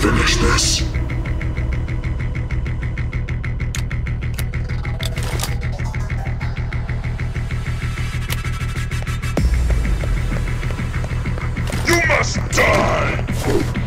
finish this. You must die!